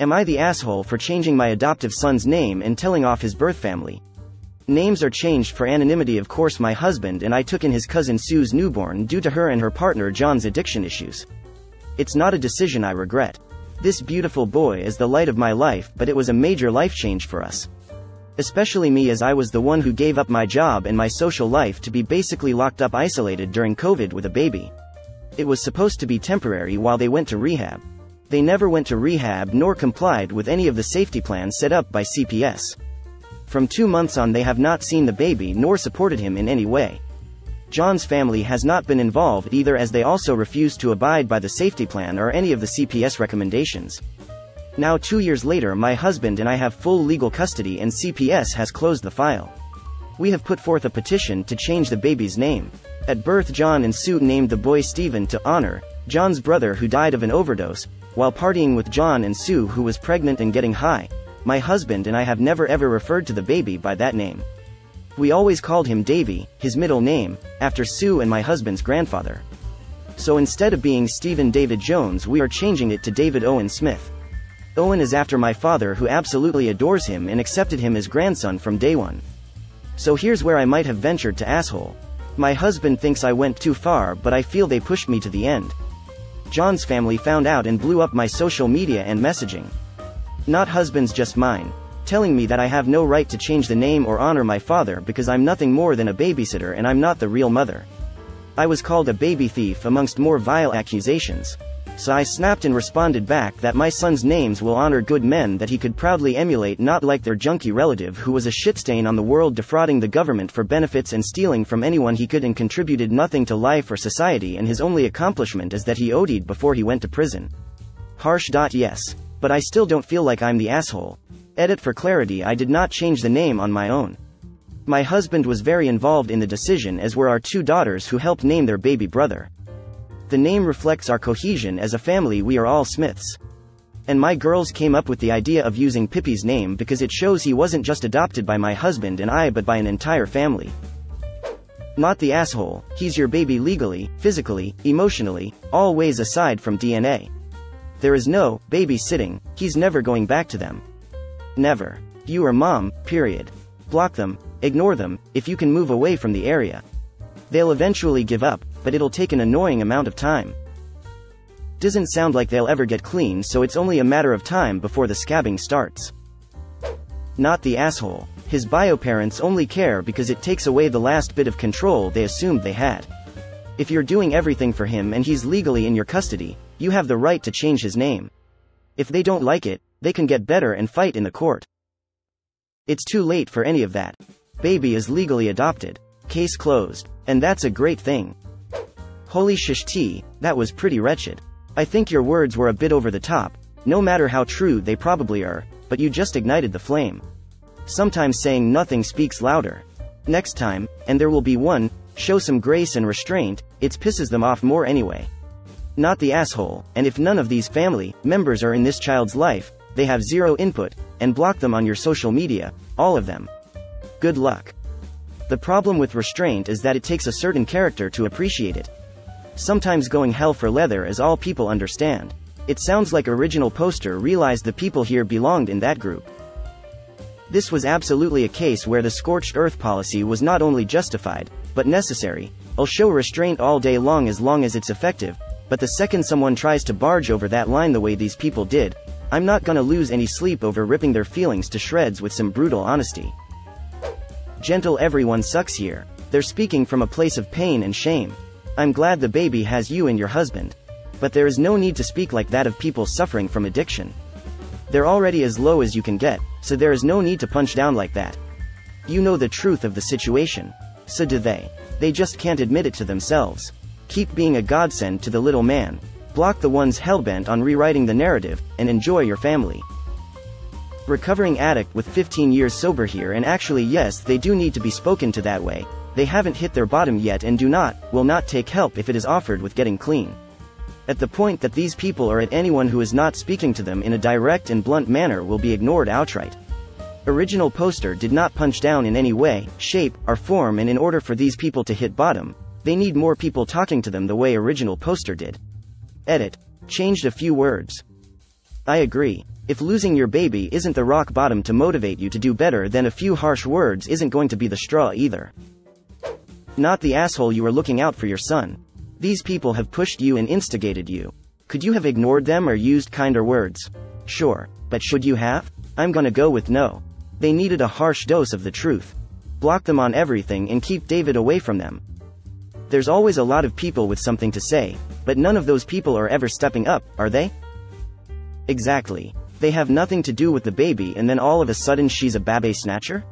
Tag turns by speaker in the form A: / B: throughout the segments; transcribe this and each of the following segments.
A: Am I the asshole for changing my adoptive son's name and telling off his birth family? Names are changed for anonymity of course my husband and I took in his cousin Sue's newborn due to her and her partner John's addiction issues. It's not a decision I regret. This beautiful boy is the light of my life but it was a major life change for us. Especially me as I was the one who gave up my job and my social life to be basically locked up isolated during COVID with a baby. It was supposed to be temporary while they went to rehab. They never went to rehab nor complied with any of the safety plans set up by CPS. From two months on, they have not seen the baby nor supported him in any way. John's family has not been involved either as they also refused to abide by the safety plan or any of the CPS recommendations. Now, two years later, my husband and I have full legal custody, and CPS has closed the file. We have put forth a petition to change the baby's name. At birth, John and Sue named the boy Stephen to honor John's brother who died of an overdose, while partying with John and Sue, who was pregnant and getting high, my husband and I have never ever referred to the baby by that name. We always called him Davy, his middle name, after Sue and my husband's grandfather. So instead of being Stephen David Jones, we are changing it to David Owen Smith. Owen is after my father who absolutely adores him and accepted him as grandson from day one. So here's where I might have ventured to asshole. My husband thinks I went too far, but I feel they pushed me to the end. John's family found out and blew up my social media and messaging. Not husbands just mine. Telling me that I have no right to change the name or honor my father because I'm nothing more than a babysitter and I'm not the real mother. I was called a baby thief amongst more vile accusations. So I snapped and responded back that my son's names will honor good men that he could proudly emulate not like their junkie relative who was a shitstain on the world defrauding the government for benefits and stealing from anyone he could and contributed nothing to life or society and his only accomplishment is that he OD'd before he went to prison. Harsh. Yes. But I still don't feel like I'm the asshole. Edit for clarity I did not change the name on my own. My husband was very involved in the decision as were our two daughters who helped name their baby brother. The name reflects our cohesion as a family we are all Smiths. And my girls came up with the idea of using Pippi's name because it shows he wasn't just adopted by my husband and I but by an entire family. Not the asshole, he's your baby legally, physically, emotionally, all ways aside from DNA. There is no babysitting, he's never going back to them. Never. You are mom, period. Block them, ignore them, if you can move away from the area. They'll eventually give up, but it'll take an annoying amount of time. Doesn't sound like they'll ever get clean, so it's only a matter of time before the scabbing starts. Not the asshole. His bio parents only care because it takes away the last bit of control they assumed they had. If you're doing everything for him and he's legally in your custody, you have the right to change his name. If they don't like it, they can get better and fight in the court. It's too late for any of that. Baby is legally adopted. Case closed. And that's a great thing. Holy shish tea, that was pretty wretched. I think your words were a bit over the top, no matter how true they probably are, but you just ignited the flame. Sometimes saying nothing speaks louder. Next time, and there will be one, show some grace and restraint, it pisses them off more anyway. Not the asshole, and if none of these family members are in this child's life, they have zero input, and block them on your social media, all of them. Good luck. The problem with restraint is that it takes a certain character to appreciate it. Sometimes going hell for leather as all people understand. It sounds like original poster realized the people here belonged in that group. This was absolutely a case where the scorched earth policy was not only justified, but necessary. I'll show restraint all day long as long as it's effective, but the second someone tries to barge over that line the way these people did, I'm not gonna lose any sleep over ripping their feelings to shreds with some brutal honesty. Gentle everyone sucks here. They're speaking from a place of pain and shame. I'm glad the baby has you and your husband. But there is no need to speak like that of people suffering from addiction. They're already as low as you can get, so there is no need to punch down like that. You know the truth of the situation. So do they. They just can't admit it to themselves. Keep being a godsend to the little man. Block the ones hellbent on rewriting the narrative, and enjoy your family. Recovering addict with 15 years sober here and actually yes they do need to be spoken to that way, they haven't hit their bottom yet and do not, will not take help if it is offered with getting clean. At the point that these people are at anyone who is not speaking to them in a direct and blunt manner will be ignored outright. Original poster did not punch down in any way, shape, or form and in order for these people to hit bottom, they need more people talking to them the way original poster did. Edit. Changed a few words. I agree. If losing your baby isn't the rock bottom to motivate you to do better, then a few harsh words isn't going to be the straw either. Not the asshole you are looking out for your son. These people have pushed you and instigated you. Could you have ignored them or used kinder words? Sure, but should you have? I'm gonna go with no. They needed a harsh dose of the truth. Block them on everything and keep David away from them. There's always a lot of people with something to say, but none of those people are ever stepping up, are they? Exactly. They have nothing to do with the baby and then all of a sudden she's a baby snatcher?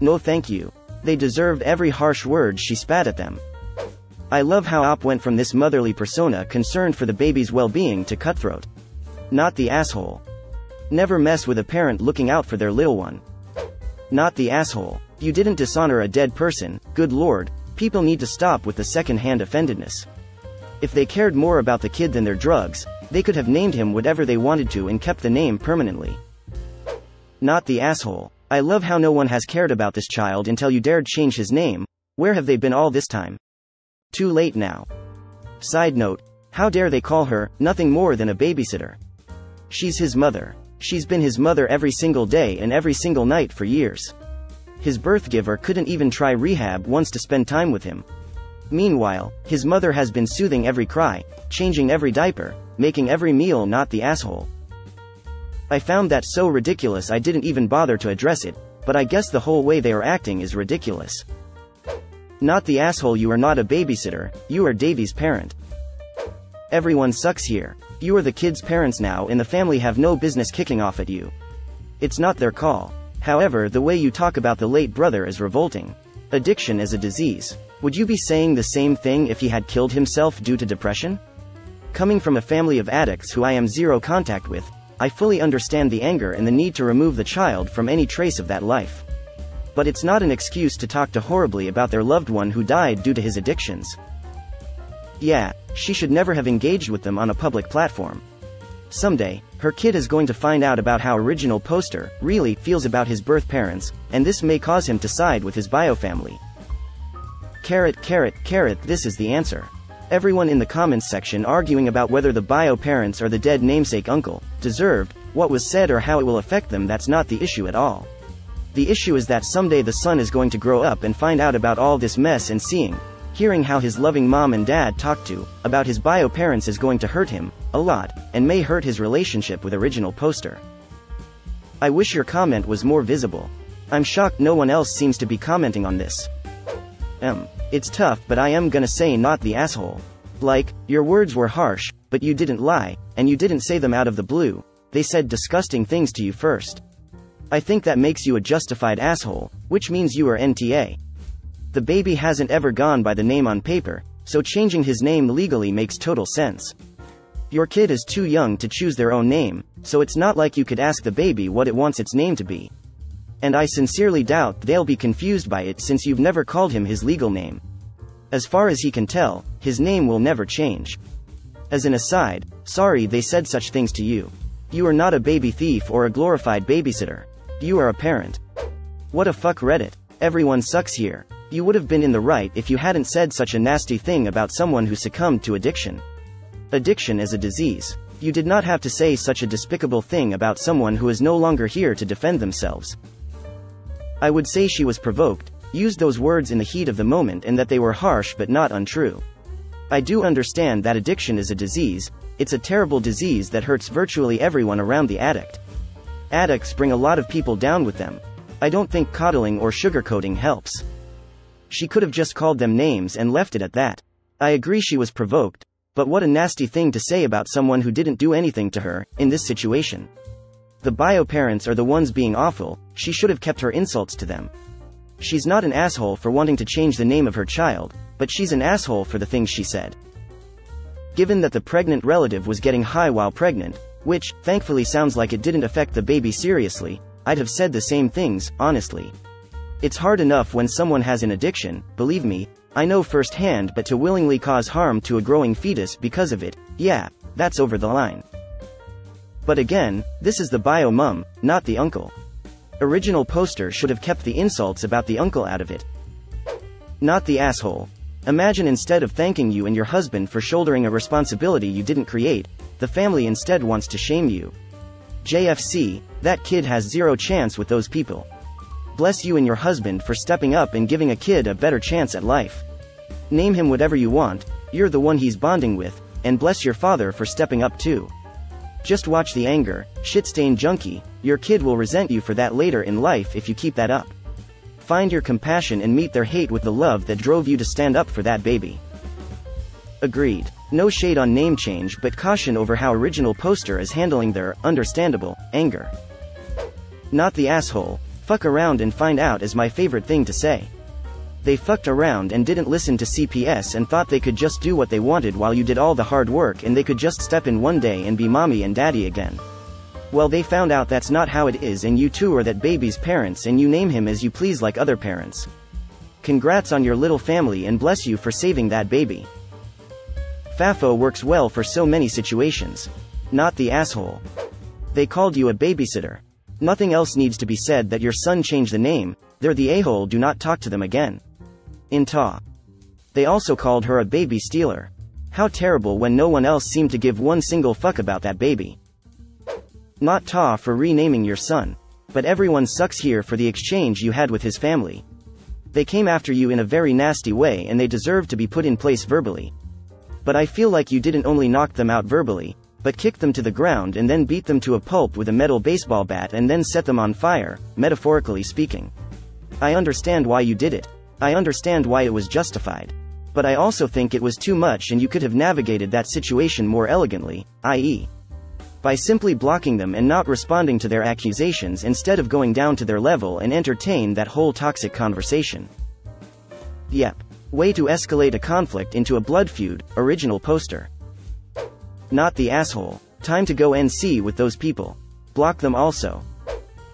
A: No thank you. They deserved every harsh word she spat at them. I love how Op went from this motherly persona concerned for the baby's well-being to cutthroat. Not the asshole. Never mess with a parent looking out for their little one. Not the asshole. You didn't dishonor a dead person, good lord, people need to stop with the second-hand offendedness. If they cared more about the kid than their drugs, they could have named him whatever they wanted to and kept the name permanently. Not the asshole. I love how no one has cared about this child until you dared change his name. Where have they been all this time? Too late now. Side note, how dare they call her nothing more than a babysitter? She's his mother. She's been his mother every single day and every single night for years. His birth giver couldn't even try rehab once to spend time with him. Meanwhile, his mother has been soothing every cry, changing every diaper, making every meal not the asshole. I found that so ridiculous I didn't even bother to address it, but I guess the whole way they are acting is ridiculous. Not the asshole you are not a babysitter, you are Davy's parent. Everyone sucks here. You are the kid's parents now and the family have no business kicking off at you. It's not their call. However, the way you talk about the late brother is revolting. Addiction is a disease. Would you be saying the same thing if he had killed himself due to depression? Coming from a family of addicts who I am zero contact with, I fully understand the anger and the need to remove the child from any trace of that life. But it's not an excuse to talk to horribly about their loved one who died due to his addictions. Yeah, she should never have engaged with them on a public platform. Someday, her kid is going to find out about how original poster really feels about his birth parents, and this may cause him to side with his bio family. Carrot, carrot, carrot, this is the answer. Everyone in the comments section arguing about whether the bio parents or the dead namesake uncle deserved what was said or how it will affect them, that's not the issue at all. The issue is that someday the son is going to grow up and find out about all this mess and seeing, hearing how his loving mom and dad talked to, about his bio parents is going to hurt him, a lot, and may hurt his relationship with original poster. I wish your comment was more visible. I'm shocked no one else seems to be commenting on this. M. It's tough but I am gonna say not the asshole. Like, your words were harsh, but you didn't lie, and you didn't say them out of the blue, they said disgusting things to you first. I think that makes you a justified asshole, which means you are NTA. The baby hasn't ever gone by the name on paper, so changing his name legally makes total sense. Your kid is too young to choose their own name, so it's not like you could ask the baby what it wants its name to be. And I sincerely doubt they'll be confused by it since you've never called him his legal name. As far as he can tell, his name will never change. As an aside, sorry they said such things to you. You are not a baby thief or a glorified babysitter. You are a parent. What a fuck Reddit. Everyone sucks here. You would have been in the right if you hadn't said such a nasty thing about someone who succumbed to addiction. Addiction is a disease. You did not have to say such a despicable thing about someone who is no longer here to defend themselves. I would say she was provoked, used those words in the heat of the moment and that they were harsh but not untrue. I do understand that addiction is a disease, it's a terrible disease that hurts virtually everyone around the addict. Addicts bring a lot of people down with them. I don't think coddling or sugarcoating helps. She could have just called them names and left it at that. I agree she was provoked, but what a nasty thing to say about someone who didn't do anything to her, in this situation. The bio parents are the ones being awful, she should have kept her insults to them. She's not an asshole for wanting to change the name of her child, but she's an asshole for the things she said. Given that the pregnant relative was getting high while pregnant, which, thankfully sounds like it didn't affect the baby seriously, I'd have said the same things, honestly. It's hard enough when someone has an addiction, believe me, I know firsthand, but to willingly cause harm to a growing fetus because of it, yeah, that's over the line. But again, this is the bio mum, not the uncle. Original poster should have kept the insults about the uncle out of it. Not the asshole. Imagine instead of thanking you and your husband for shouldering a responsibility you didn't create, the family instead wants to shame you. JFC, that kid has zero chance with those people. Bless you and your husband for stepping up and giving a kid a better chance at life. Name him whatever you want, you're the one he's bonding with, and bless your father for stepping up too. Just watch the anger, shit-stained junkie, your kid will resent you for that later in life if you keep that up. Find your compassion and meet their hate with the love that drove you to stand up for that baby. Agreed. No shade on name change but caution over how original poster is handling their, understandable, anger. Not the asshole, fuck around and find out is my favorite thing to say. They fucked around and didn't listen to CPS and thought they could just do what they wanted while you did all the hard work and they could just step in one day and be mommy and daddy again. Well they found out that's not how it is and you two are that baby's parents and you name him as you please like other parents. Congrats on your little family and bless you for saving that baby. FAFO works well for so many situations. Not the asshole. They called you a babysitter. Nothing else needs to be said that your son changed the name, they're the a-hole do not talk to them again. In Ta. They also called her a baby stealer. How terrible when no one else seemed to give one single fuck about that baby. Not Ta for renaming your son. But everyone sucks here for the exchange you had with his family. They came after you in a very nasty way and they deserve to be put in place verbally. But I feel like you didn't only knock them out verbally, but kicked them to the ground and then beat them to a pulp with a metal baseball bat and then set them on fire, metaphorically speaking. I understand why you did it. I understand why it was justified. But I also think it was too much and you could have navigated that situation more elegantly, i.e., by simply blocking them and not responding to their accusations instead of going down to their level and entertain that whole toxic conversation. Yep. Way to escalate a conflict into a blood feud, original poster. Not the asshole. Time to go NC with those people. Block them also.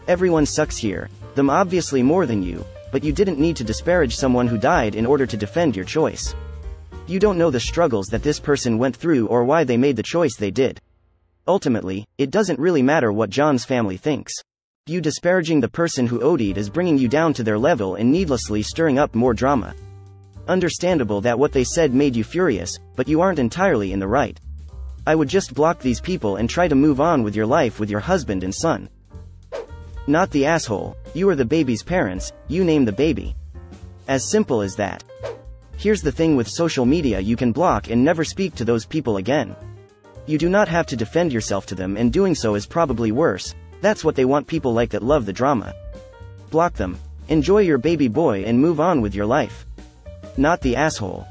A: Everyone sucks here, them obviously more than you, but you didn't need to disparage someone who died in order to defend your choice. You don't know the struggles that this person went through or why they made the choice they did. Ultimately, it doesn't really matter what John's family thinks. You disparaging the person who OD'd is bringing you down to their level and needlessly stirring up more drama. Understandable that what they said made you furious, but you aren't entirely in the right. I would just block these people and try to move on with your life with your husband and son. Not the asshole, you are the baby's parents, you name the baby. As simple as that. Here's the thing with social media you can block and never speak to those people again. You do not have to defend yourself to them and doing so is probably worse, that's what they want people like that love the drama. Block them. Enjoy your baby boy and move on with your life. Not the asshole.